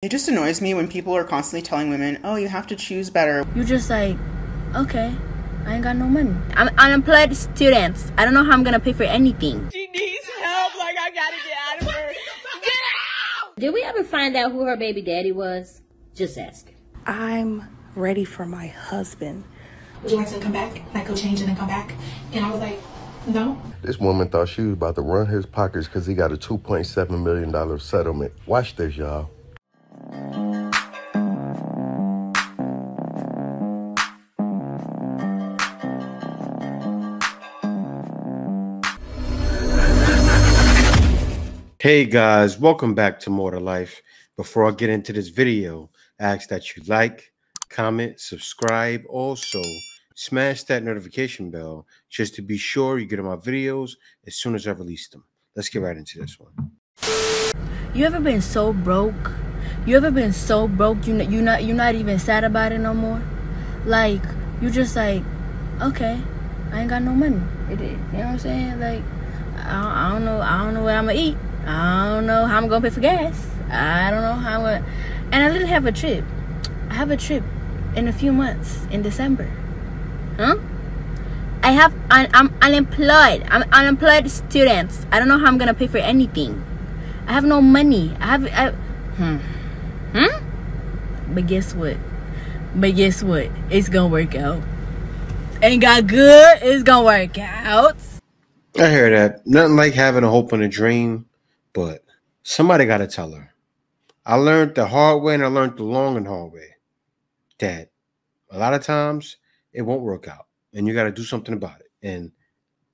It just annoys me when people are constantly telling women, oh, you have to choose better. You're just like, okay, I ain't got no money. I'm unemployed students. I don't know how I'm gonna pay for anything. She needs help. Like I gotta get out of her. Get out! Did we ever find out who her baby daddy was? Just ask. I'm ready for my husband. Would you like to come back? Like go change and then come back? And I was like, no. This woman thought she was about to run his pockets because he got a $2.7 million settlement. Watch this, y'all. Hey guys, welcome back to More to Life. Before I get into this video, I ask that you like, comment, subscribe. Also, smash that notification bell just to be sure you get my videos as soon as I release them. Let's get right into this one. You ever been so broke? You ever been so broke you you not you not even sad about it no more? Like you just like, okay, I ain't got no money. It, you know what I'm saying? Like I don't, I don't know I don't know what I'm gonna eat. I don't know how I'm gonna pay for gas. I don't know how I'm gonna. And I literally have a trip. I have a trip in a few months in December. Huh? I have. I'm, I'm unemployed. I'm unemployed students. I don't know how I'm gonna pay for anything. I have no money. I have. I, hmm. Hmm. But guess what? But guess what? It's gonna work out. Ain't got good. It's gonna work out. I hear that. Nothing like having a hope and a dream but somebody got to tell her. I learned the hard way and I learned the long and hard way that a lot of times it won't work out and you got to do something about it. And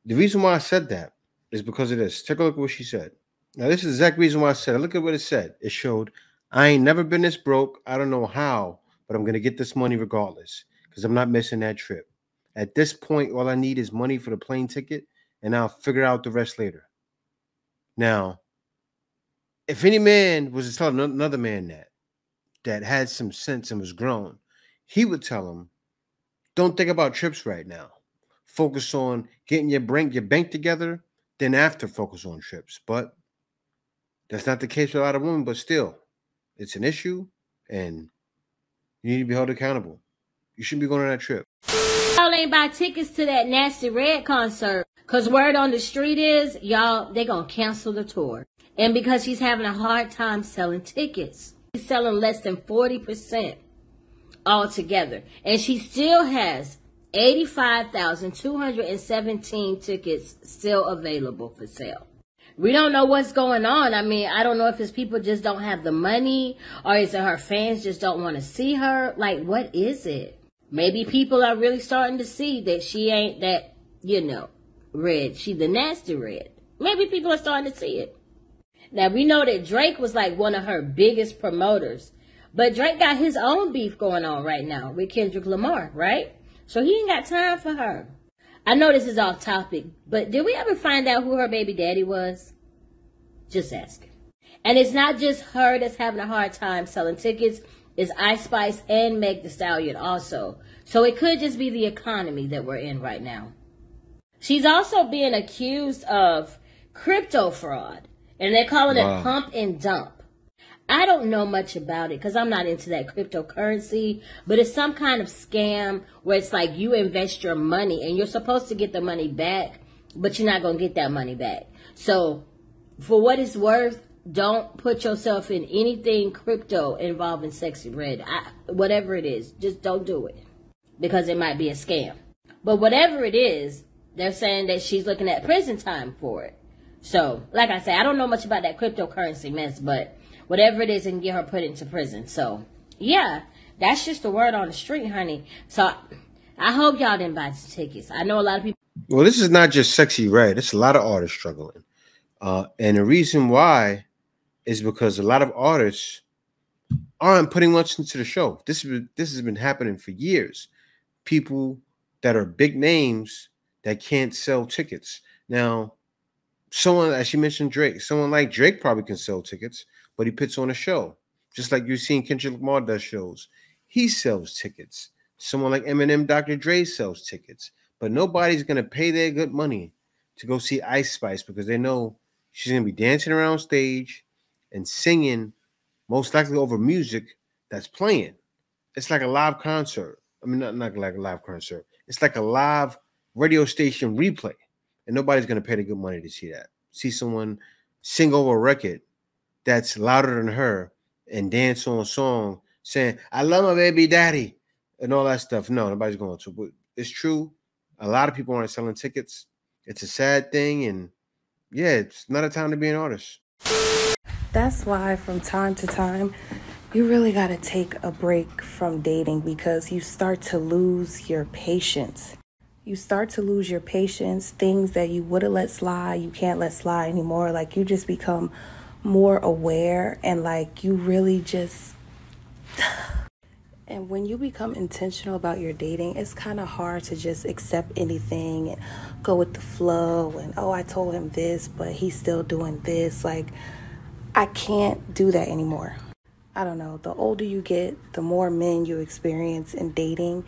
the reason why I said that is because of this. Take a look at what she said. Now, this is the exact reason why I said it. Look at what it said. It showed, I ain't never been this broke. I don't know how, but I'm going to get this money regardless because I'm not missing that trip. At this point, all I need is money for the plane ticket and I'll figure out the rest later. Now, if any man was to tell another man that that had some sense and was grown, he would tell him, "Don't think about trips right now. Focus on getting your bank your bank together. Then after, focus on trips." But that's not the case with a lot of women. But still, it's an issue, and you need to be held accountable. You shouldn't be going on that trip. Y'all ain't buy tickets to that Nasty Red concert. Cause word on the street is, y'all, they gonna cancel the tour and because she's having a hard time selling tickets. She's selling less than 40% altogether. And she still has 85,217 tickets still available for sale. We don't know what's going on. I mean, I don't know if it's people just don't have the money or is it her fans just don't want to see her. Like, what is it? Maybe people are really starting to see that she ain't that, you know, red. She the nasty red. Maybe people are starting to see it. Now we know that Drake was like one of her biggest promoters, but Drake got his own beef going on right now with Kendrick Lamar, right? So he ain't got time for her. I know this is off topic, but did we ever find out who her baby daddy was? Just asking. And it's not just her that's having a hard time selling tickets. It's Ice Spice and Meg The Stallion also. So it could just be the economy that we're in right now. She's also being accused of crypto fraud and they're calling wow. it pump and dump. I don't know much about it because I'm not into that cryptocurrency, but it's some kind of scam where it's like you invest your money and you're supposed to get the money back, but you're not going to get that money back. So, for what it's worth, don't put yourself in anything crypto involving Sexyy Red. I, whatever it is, just don't do it because it might be a scam. But whatever it is, they're saying that she's looking at prison time for it. So, like I said, I don't know much about that cryptocurrency mess, but whatever it is, and get her put into prison. So, yeah, that's just the word on the street, honey. So, I hope y'all didn't buy tickets. I know a lot of people. Well, this is not just Sexyy Red. It's a lot of artists struggling, uh, and the reason why is because a lot of artists aren't putting much into the show. This this has been happening for years. People that are big names that can't sell tickets. Now, someone, as you mentioned, Drake, someone like Drake probably can sell tickets, but he puts on a show. Just like you've seen Kendrick Lamar does shows. He sells tickets. Someone like Eminem, Dr. Dre sells tickets. But nobody's gonna pay their good money to go see Ice Spice because they know she's gonna be dancing around stage and singing most likely over music that's playing. It's like a live concert. I mean, not, not like a live concert. It's like a live radio station replay, and nobody's gonna pay the good money to see that. See someone sing over a record that's louder than her and dance on a song saying, I love my baby daddy and all that stuff. No, nobody's going to. But it's true. A lot of people aren't selling tickets. It's a sad thing. And yeah, it's not a time to be an artist. That's why from time to time, you really got to take a break from dating because you start to lose your patience. You start to lose your patience, things that you would have let slide, you can't let slide anymore. Like you just become more aware and like you really just and when you become intentional about your dating, it's kind of hard to just accept anything and go with the flow and oh, I told him this, but he's still doing this. Like I can't do that anymore. I don't know. The older you get, the more men you experience in dating,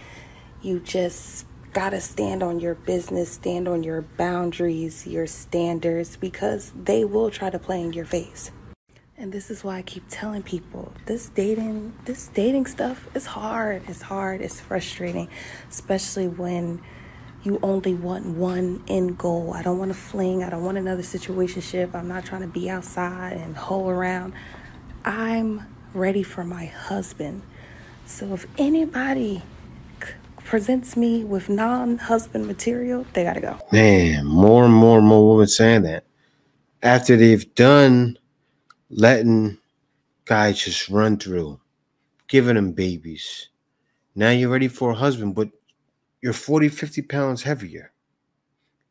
you just gotta stand on your business, stand on your boundaries, your standards, because they will try to play in your face. And this is why I keep telling people this dating, this dating stuff is hard. It's hard. It's frustrating, especially when you only want one end goal. I don't want to fling. I don't want another situationship. I'm not trying to be outside and hoe around. I'm ready for my husband. So if anybody presents me with non-husband material, they gotta go. Man, more and more and more women saying that after they've done letting guys just run through, giving them babies. Now you're ready for a husband, but you're 40, 50 pounds heavier,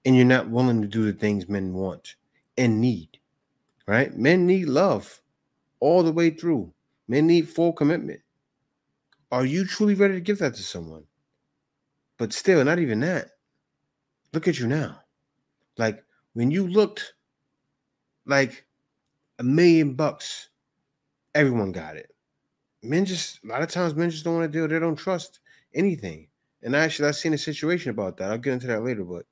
and you're not willing to do the things men want and need. Right? Men need love all the way through. Men need full commitment. Are you truly ready to give that to someone? But still, not even that. Look at you now. Like when you looked like a million bucks, everyone got it. Men just a lot of times men just don't want to deal. They don't trust anything. And actually, I've seen a situation about that. I'll get into that later, but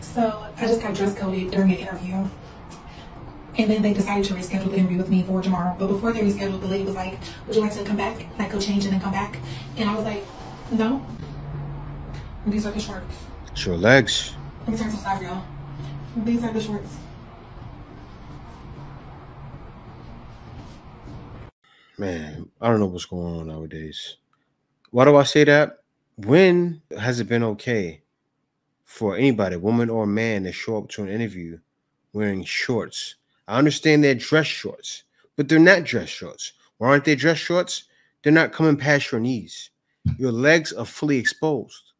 So I just got dress coded during the interview. And then they decided to reschedule the interview with me for tomorrow. But before they rescheduled, the lady was like, Would you like to come back? Like go change and then come back? And I was like, No. These are the shorts. your legs. Let me turn to the side, y'all. These are the shorts. Man, I don't know what's going on nowadays. Why do I say that? When has it been okay for anybody, woman or man, to show up to an interview wearing shorts? I understand they're dress shorts, but they're not dress shorts. Why aren't they dress shorts? They're not coming past your knees. Your legs are fully exposed.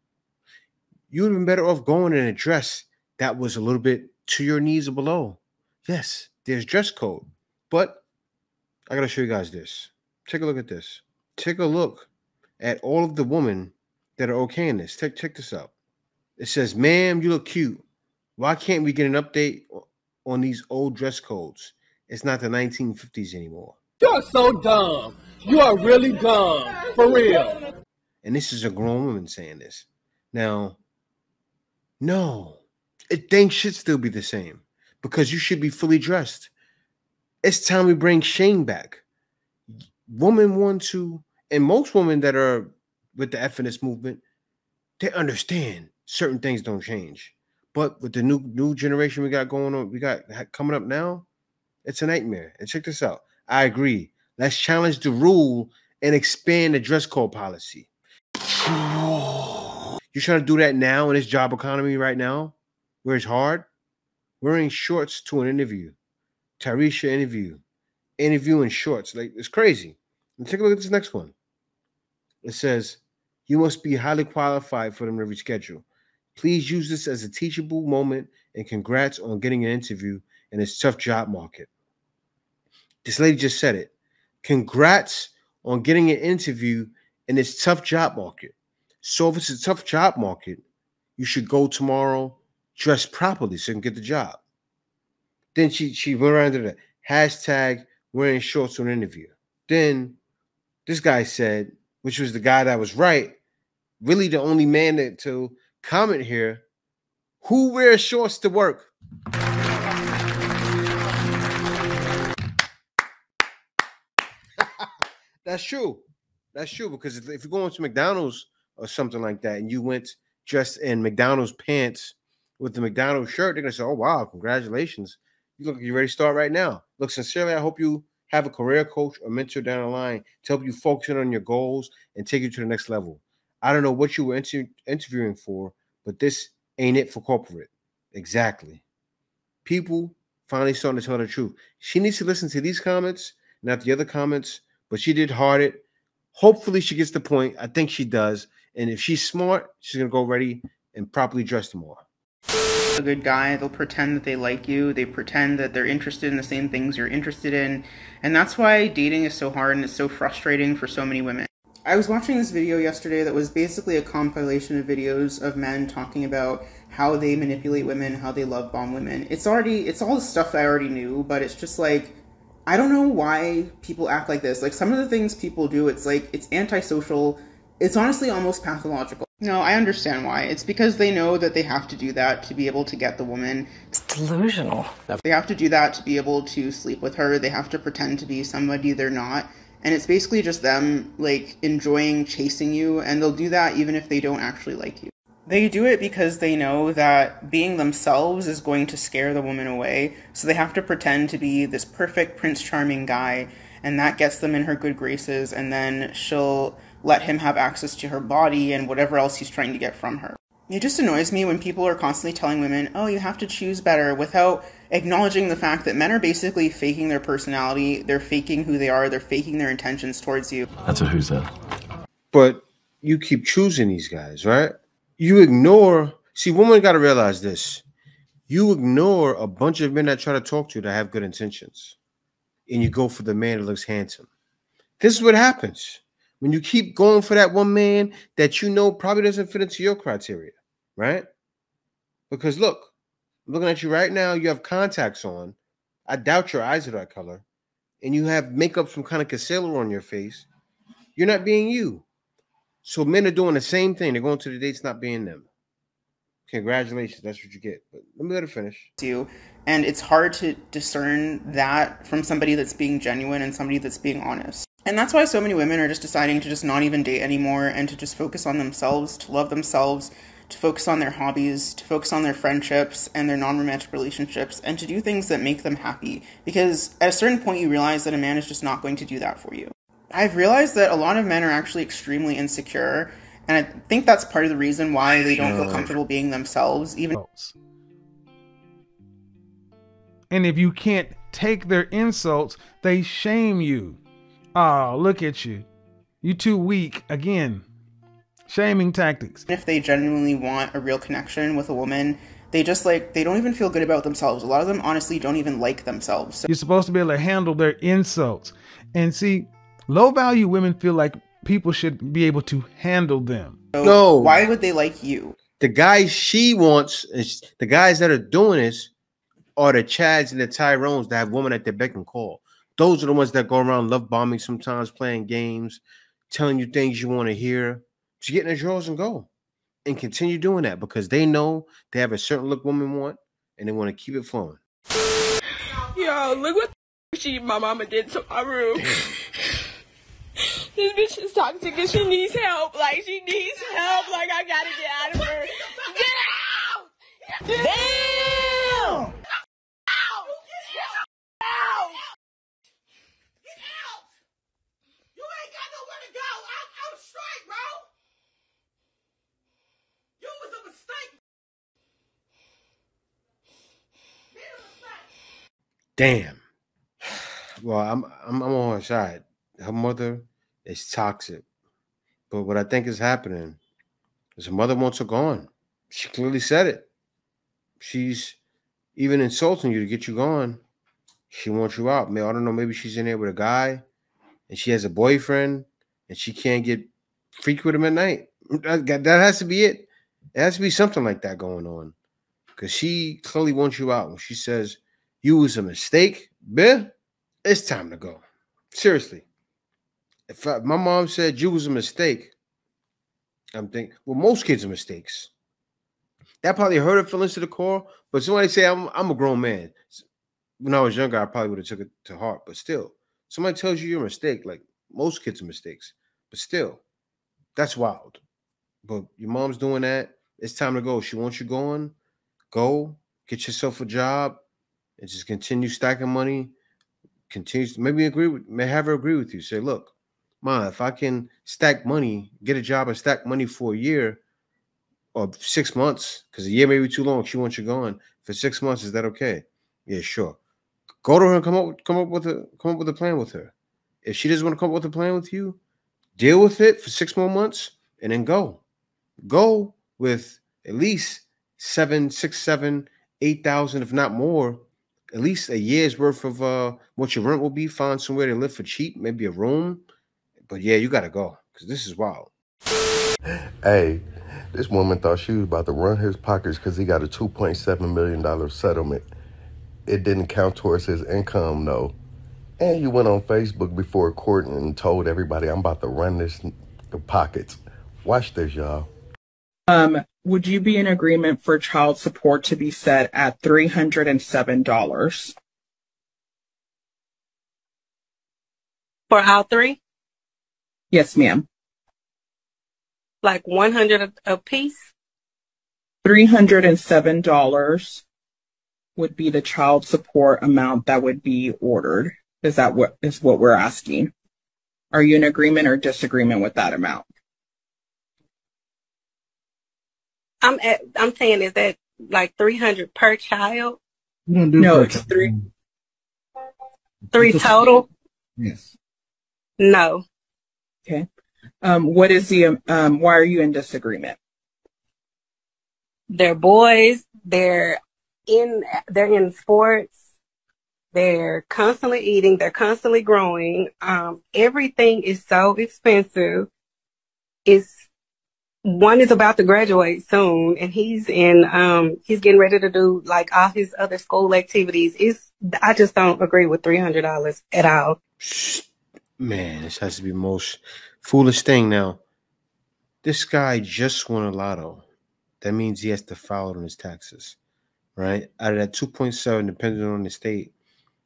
You would have been better off going in a dress that was a little bit to your knees or below. Yes, there's dress code, but I gotta show you guys this. Take a look at this. Take a look at all of the women that are okay in this. Check check this out. It says, "Ma'am, you look cute. Why can't we get an update on these old dress codes? It's not the 1950s anymore." You're so dumb. You are really dumb. For real. And this is a grown woman saying this. Now, no, it things should still be the same because you should be fully dressed. It's time we bring shame back. Women want to, and most women that are with the feminist movement, they understand certain things don't change. But with the new new generation we got going on, we got coming up now, it's a nightmare. And check this out. I agree. Let's challenge the rule and expand the dress code policy. You're trying to do that now in this job economy right now, where it's hard. Wearing shorts to an interview, Tarisha interview, interview in shorts, like it's crazy. And take a look at this next one. It says, "You must be highly qualified for them to reschedule. Please use this as a teachable moment, and congrats on getting an interview in this tough job market." This lady just said it. Congrats on getting an interview in this tough job market. So if it's a tough job market, you should go tomorrow dressed properly so you can get the job. Then she she went around to the hashtag wearing shorts to an interview. Then this guy said, which was the guy that was right, really the only man that to comment here, who wears shorts to work? That's true. That's true because if, if you go into McDonald's or something like that, and you went dressed in McDonald's pants with the McDonald's shirt, they're gonna say, "Oh wow, congratulations! You look, you ready to start right now." Look, sincerely, I hope you have a career coach or mentor down the line to help you focus in on your goals and take you to the next level. I don't know what you were inter- interviewing for, but this ain't it for corporate. Exactly. People finally starting to tell the truth. She needs to listen to these comments, not the other comments, but she did hard it. Hopefully, she gets the point. I think she does. And if she's smart, she's gonna go ready and properly dress tomorrow. a good guy. They'll pretend that they like you. They pretend that they're interested in the same things you're interested in. And that's why dating is so hard and it's so frustrating for so many women. I was watching this video yesterday that was basically a compilation of videos of men talking about how they manipulate women, how they love bomb women. It's already, it's all the stuff I already knew, but it's just like, I don't know why people act like this. Like some of the things people do, it's like, it's antisocial. It's honestly almost pathological. No, I understand why. It's because they know that they have to do that to be able to get the woman. It's delusional. They have to do that to be able to sleep with her. They have to pretend to be somebody they're not. And it's basically just them, like, enjoying chasing you, and they'll do that even if they don't actually like you. They do it because they know that being themselves is going to scare the woman away, so they have to pretend to be this perfect Prince Charming guy, and that gets them in her good graces, and then she'll let him have access to her body and whatever else he's trying to get from her. It just annoys me when people are constantly telling women, oh, you have to choose better, without acknowledging the fact that men are basically faking their personality, they're faking who they are, they're faking their intentions towards you. That's what who's said. But you keep choosing these guys, right? You ignore. See, women got to realize this. You ignore a bunch of men that try to talk to you that have good intentions, and you go for the man that looks handsome. This is what happens when you keep going for that one man that you know probably doesn't fit into your criteria, right? Because look, I'm looking at you right now, you have contacts on. I doubt your eyes are that color, and you have makeup, some kind of concealer on your face. You're not being you. So men are doing the same thing. They're going to the dates not being them. Congratulations, that's what you get. But let me let her finish. You and it's hard to discern that from somebody that's being genuine and somebody that's being honest. And that's why so many women are just deciding to just not even date anymore and to just focus on themselves, to love themselves, to focus on their hobbies, to focus on their friendships and their non romantic relationships, and to do things that make them happy. Because at a certain point, you realize that a man is just not going to do that for you. I've realized that a lot of men are actually extremely insecure, and I think that's part of the reason why they don't feel comfortable being themselves, even. And if you can't take their insults, they shame you. Oh, look at you. You too weak again. Shaming tactics. If they genuinely want a real connection with a woman, they just like they don't even feel good about themselves. A lot of them honestly don't even like themselves. So You're supposed to be able to handle their insults. And see, low value women feel like people should be able to handle them. No. why would they like you? The guys she wants, is the guys that are doing this, are the Chads and the Tyrones that have women at their beck and call. Those are the ones that go around love bombing sometimes, playing games, telling you things you want to hear. Just get in the drawers and go. And continue doing that because they know they have a certain look women want and they want to keep it flowing. Yo, look what the she my mama did to my room. this bitch is toxic and she needs help. Like she needs help. Like I gotta get out of her. Get out! Damn! Damn. Well, I'm I'm, I'm on her side. Her mother is toxic. But what I think is happening is her mother wants her gone. She clearly said it. She's even insulting you to get you gone. She wants you out. Man, I don't know. Maybe she's in there with a guy and she has a boyfriend and she can't get freak with him at night. That, that has to be it. It has to be something like that going on. Because she clearly wants you out. When she says you was a mistake, Bill, it's time to go. Seriously. If I, my mom said you was a mistake, I'm thinking, well, most kids are mistakes. That probably hurt her feelings to the core. But somebody say I'm I'm a grown man. When I was younger, I probably would have took it to heart. But still, somebody tells you you're a mistake, like most kids are mistakes, but still, that's wild. But your mom's doing that. It's time to go. She wants you going. Go get yourself a job and just continue stacking money. Continue. Maybe agree with. May have her agree with you. Say, look, ma, if I can stack money, get a job and stack money for a year or six months, because a year may be too long. She wants you gone for six months. Is that okay? Yeah, sure. Go to her and come up come up with a come up with a plan with her. If she doesn't want to come up with a plan with you, deal with it for six more months and then go. Go with at least seven, six, seven, eight thousand, if not more, at least a year's worth of uh what your rent will be. Find somewhere to live for cheap, maybe a room. But yeah, you gotta go because this is wild. Hey, this woman thought she was about to run his pockets because he got a $2.7 million settlement. It didn't count towards his income, though. And you went on Facebook before court and told everybody, I'm about to run this the pockets. Watch this, y'all. Um, would you be in agreement for child support to be set at $307? For all three? Yes, ma'am. Like 100 a, a piece? $307 would be the child support amount that would be ordered. Is that what is what we're asking? Are you in agreement or disagreement with that amount? I'm at, I'm saying is that like 300 per child? No, it's three. Three total? Yes. No. Okay. Um, what is the um, um? Why are you in disagreement? They're boys. They're in. They're in sports. They're constantly eating. They're constantly growing. Um, everything is so expensive. It's one is about to graduate soon, and he's in. Um, he's getting ready to do like all his other school activities. It's. I just don't agree with three hundred dollars at all. Man, this has to be most foolish thing now. This guy just won a lotto. That means he has to file it on his taxes, right? Out of that 2.7, depending on the state,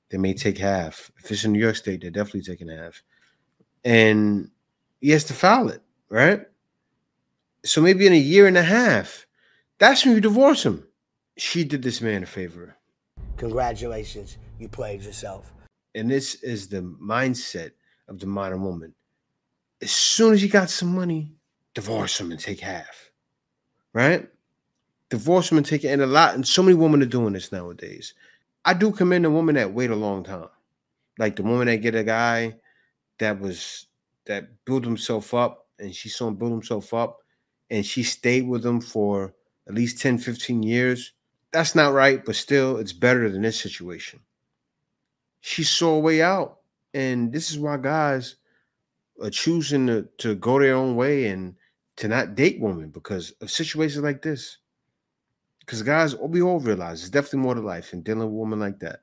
they may take half. If it's in New York State, they're definitely taking half. And he has to file it, right? So maybe in a year and a half, that's when you divorce him. She did this man a favor. Congratulations, you played yourself. And this is the mindset of the modern woman. As soon as you got some money, divorce him and take half. Right? Divorce him and take it. And a lot, and so many women are doing this nowadays. I do commend a woman that wait a long time. Like the woman that get a guy that was that built himself up and she saw him build himself up and she stayed with him for at least 10, 15 years. That's not right, but still it's better than this situation. She saw a way out. And this is why guys are choosing to, to go their own way and to not date women because of situations like this. Because guys, we all realize it's definitely more to life than dealing with a woman like that.